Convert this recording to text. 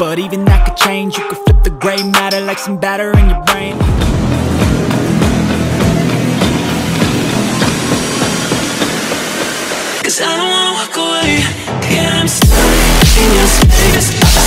But even that could change. You could flip the gray matter like some batter in your brain. Cause I don't wanna walk away. Yeah, I'm stuck in your space.